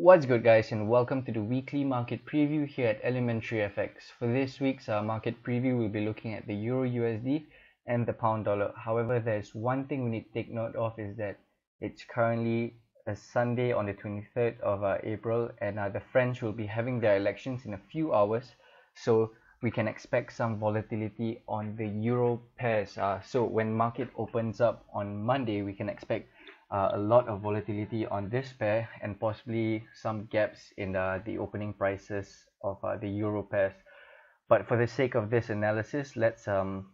What's good guys and welcome to the weekly market preview here at Elementary FX. For this week's uh, market preview we'll be looking at the Euro USD and the pound dollar. However there's one thing we need to take note of is that it's currently a Sunday on the 23rd of uh, April and uh, the French will be having their elections in a few hours so we can expect some volatility on the Euro pairs. Uh, so when market opens up on Monday we can expect uh, a lot of volatility on this pair and possibly some gaps in the, the opening prices of uh, the euro pairs. But for the sake of this analysis let's um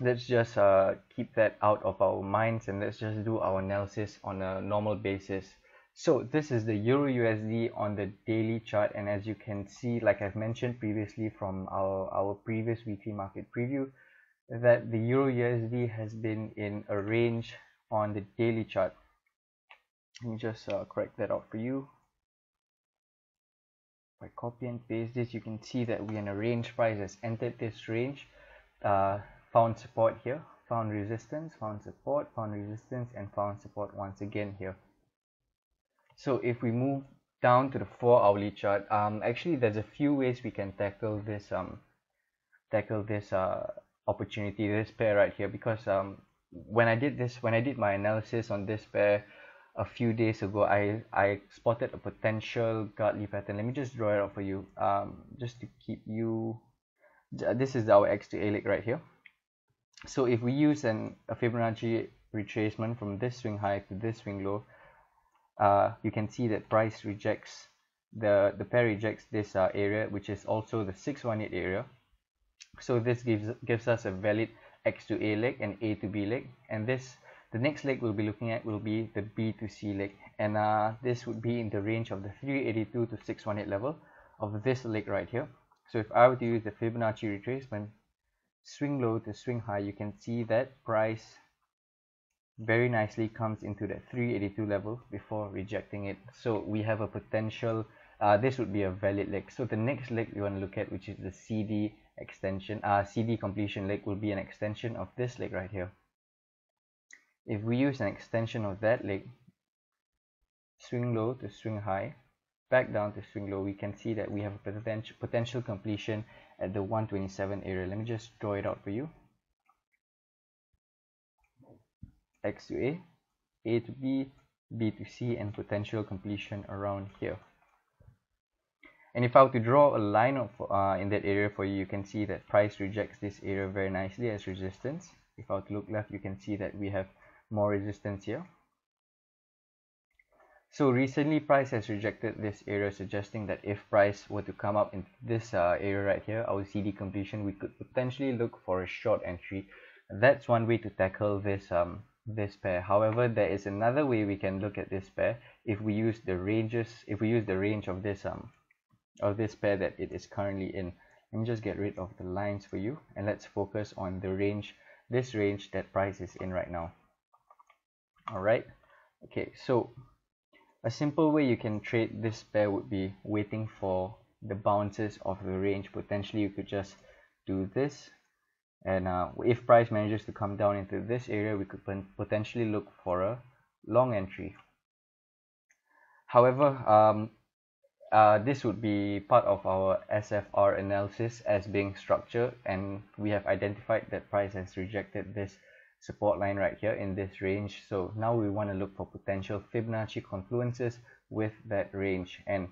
let's just uh, keep that out of our minds and let's just do our analysis on a normal basis. So this is the euro usd on the daily chart. And as you can see like i've mentioned previously from our our previous weekly market preview that the euro usd has been in a range on the daily chart. Let me just uh, correct that out for you. If I copy and paste this you can see that we in a range price has entered this range. Uh, found support here found resistance found support found resistance and found support once again here. So if we move down to the four hourly chart um actually there's a few ways we can tackle this um tackle this uh opportunity this pair right here because um when I did this when I did my analysis on this pair a few days ago I I spotted a potential Gartley pattern. Let me just draw it out for you um just to keep you this is our X to A leg right here. So if we use an a Fibonacci retracement from this swing high to this swing low uh, you can see that price rejects the the pair rejects this uh, area which is also the 618 area. So this gives gives us a valid X to A leg and A to B leg. And this the next leg we'll be looking at will be the B to C leg. And uh, this would be in the range of the 382 to 618 level of this leg right here. So if I were to use the Fibonacci retracement swing low to swing high you can see that price very nicely comes into that 382 level before rejecting it. So we have a potential uh, this would be a valid leg. So the next leg we want to look at which is the CD extension uh, CD completion leg will be an extension of this leg right here. If we use an extension of that leg swing low to swing high back down to swing low we can see that we have a potential potential completion at the 127 area. Let me just draw it out for you. X to A A to B B to C and potential completion around here and if I were to draw a line of uh, in that area for you you can see that price rejects this area very nicely as resistance. If I were to look left you can see that we have more resistance here. So recently price has rejected this area suggesting that if price were to come up in this uh, area right here our CD completion we could potentially look for a short entry. That's one way to tackle this um this pair. However there is another way we can look at this pair. If we use the ranges if we use the range of this um of this pair that it is currently in. Let me just get rid of the lines for you and let's focus on the range this range that price is in right now. All right. Okay so a simple way you can trade this pair would be waiting for the bounces of the range. Potentially you could just do this and uh, if price manages to come down into this area we could potentially look for a long entry. However um, uh, this would be part of our SFR analysis as being structured and we have identified that price has rejected this support line right here in this range. So now we want to look for potential Fibonacci confluences with that range. And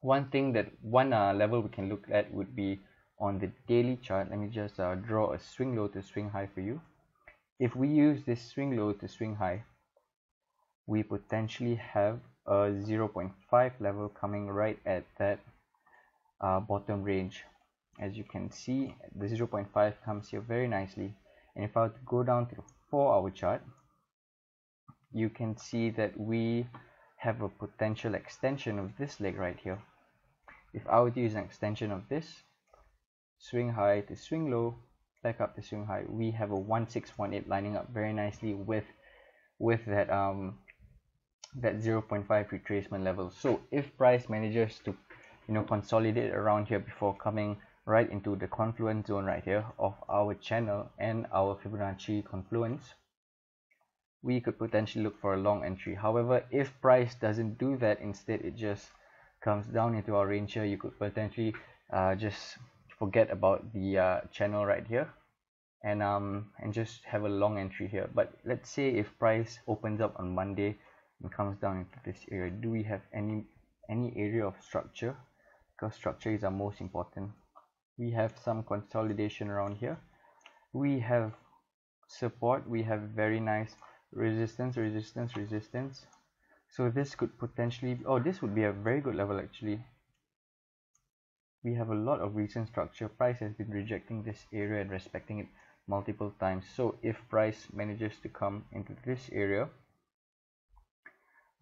one thing that one uh, level we can look at would be on the daily chart. Let me just uh, draw a swing low to swing high for you. If we use this swing low to swing high we potentially have a 0.5 level coming right at that uh, bottom range. As you can see the 0.5 comes here very nicely. And if I were to go down to the 4 hour chart you can see that we have a potential extension of this leg right here. If I were to use an extension of this swing high to swing low back up to swing high we have a 1618 lining up very nicely with with that um that 0.5 retracement level. So if price manages to you know consolidate around here before coming right into the confluence zone right here of our channel and our Fibonacci confluence we could potentially look for a long entry. However if price doesn't do that instead it just comes down into our range here you could potentially uh, just forget about the uh, channel right here and um and just have a long entry here. But let's say if price opens up on Monday comes down into this area. Do we have any any area of structure? Because structure is our most important. We have some consolidation around here. We have support. We have very nice resistance resistance resistance. So this could potentially oh this would be a very good level actually. We have a lot of recent structure. Price has been rejecting this area and respecting it multiple times. So if price manages to come into this area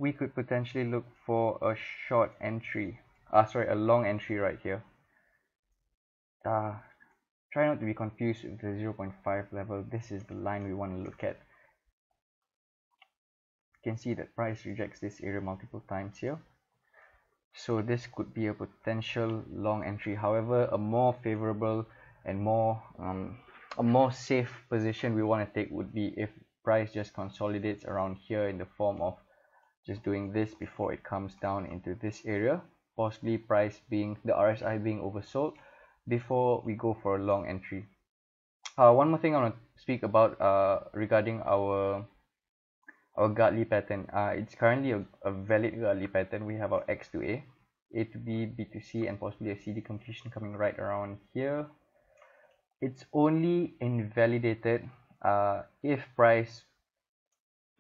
we could potentially look for a short entry. Ah sorry a long entry right here. Uh, try not to be confused with the 0.5 level. This is the line we want to look at. You can see that price rejects this area multiple times here. So this could be a potential long entry. However a more favorable and more um, a more safe position we want to take would be if price just consolidates around here in the form of just doing this before it comes down into this area possibly price being the RSI being oversold before we go for a long entry. Uh, one more thing I want to speak about uh, regarding our our Gartley pattern. Uh, it's currently a, a valid Gartley pattern. We have our X to A A to B B to C and possibly a CD completion coming right around here. It's only invalidated uh, if price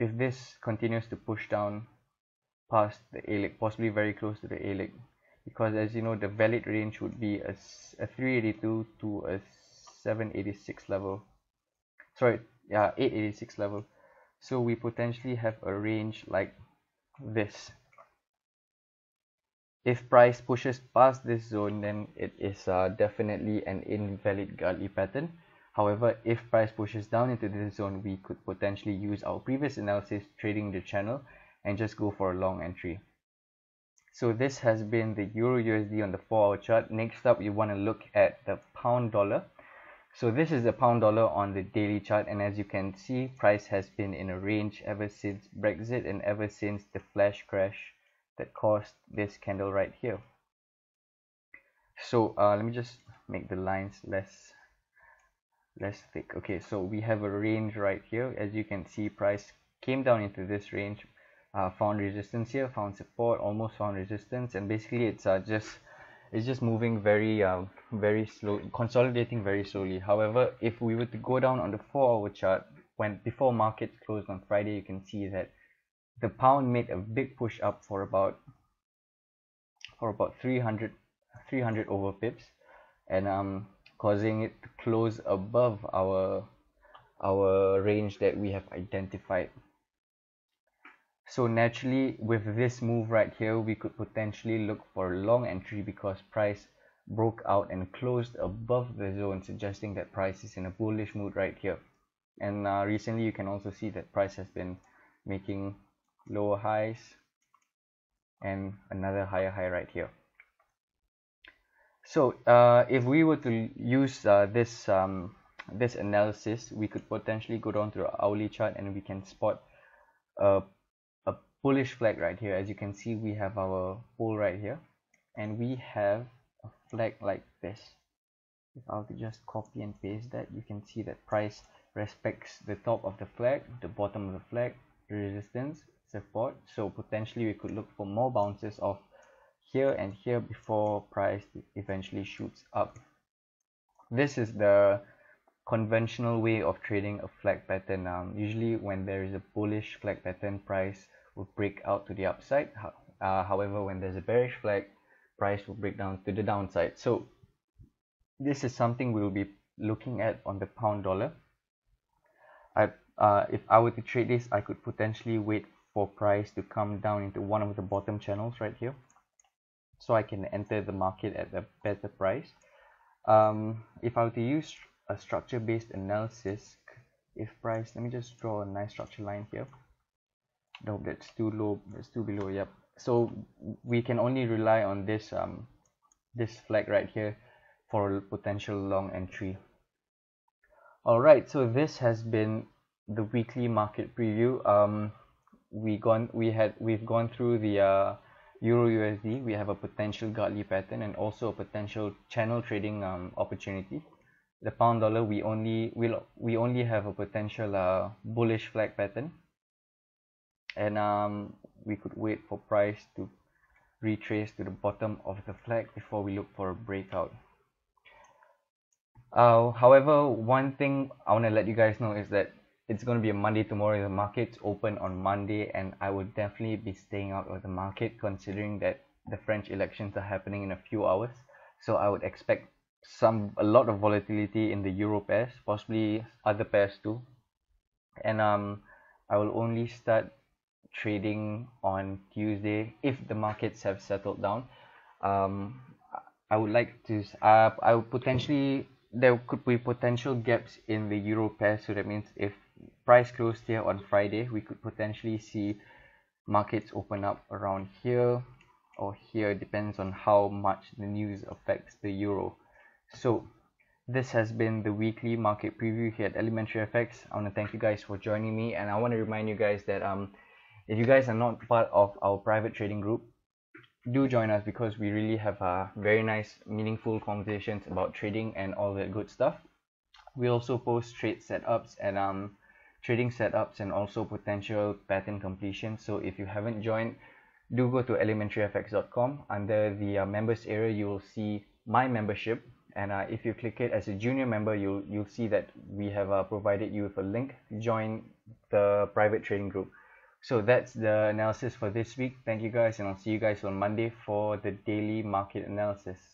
if this continues to push down past the A leg possibly very close to the A leg because as you know the valid range would be a, a 382 to a 786 level. Sorry yeah 886 level. So we potentially have a range like this. If price pushes past this zone then it is uh, definitely an invalid Gartley pattern however if price pushes down into this zone we could potentially use our previous analysis trading the channel and just go for a long entry. So this has been the euro usd on the 4 hour chart. Next up you want to look at the pound dollar. So this is the pound dollar on the daily chart and as you can see price has been in a range ever since brexit and ever since the flash crash that caused this candle right here. So uh, let me just make the lines less less thick okay so we have a range right here. As you can see price came down into this range. Uh, found resistance here found support almost found resistance. And basically it's uh, just it's just moving very uh, very slow consolidating very slowly. However if we were to go down on the four hour chart when before markets closed on Friday you can see that the pound made a big push up for about for about 300 300 over pips. And um causing it to close above our our range that we have identified. So naturally with this move right here we could potentially look for a long entry because price broke out and closed above the zone suggesting that price is in a bullish mood right here. And uh, recently you can also see that price has been making lower highs and another higher high right here so uh, if we were to use uh, this um, this analysis we could potentially go down to the hourly chart and we can spot a bullish flag right here. As you can see we have our bull right here and we have a flag like this. If I were just copy and paste that you can see that price respects the top of the flag the bottom of the flag resistance support. So potentially we could look for more bounces of here and here before price eventually shoots up. This is the conventional way of trading a flag pattern. Um, usually when there is a bullish flag pattern price will break out to the upside. Uh, however when there's a bearish flag price will break down to the downside. So this is something we'll be looking at on the pound dollar. I, uh, if I were to trade this I could potentially wait for price to come down into one of the bottom channels right here so I can enter the market at a better price. Um, if I were to use a structure based analysis if price let me just draw a nice structure line here. No that's too low that's too below yep. So we can only rely on this um this flag right here for a potential long entry. Alright so this has been the weekly market preview. Um we gone we had we've gone through the uh euro USD we have a potential Gartley pattern and also a potential channel trading um opportunity. The pound dollar we only will we only have a potential uh bullish flag pattern. And um we could wait for price to retrace to the bottom of the flag before we look for a breakout. Uh, however one thing I want to let you guys know is that it's going to be a Monday tomorrow the markets open on Monday and I would definitely be staying out of the market considering that the French elections are happening in a few hours. So I would expect some a lot of volatility in the euro pairs possibly other pairs too. And um I will only start trading on Tuesday if the markets have settled down. Um I would like to uh I would potentially there could be potential gaps in the euro pair so that means if price closed here on Friday we could potentially see markets open up around here or here. Depends on how much the news affects the euro. So this has been the weekly market preview here at elementary fx i want to thank you guys for joining me and i want to remind you guys that um if you guys are not part of our private trading group do join us because we really have uh, very nice meaningful conversations about trading and all that good stuff. We also post trade setups and um trading setups and also potential pattern completion. So if you haven't joined do go to elementaryfx.com under the uh, members area you will see my membership. And uh, if you click it as a junior member you'll you'll see that we have uh, provided you with a link. Join the private trading group. So that's the analysis for this week. Thank you guys and i'll see you guys on monday for the daily market analysis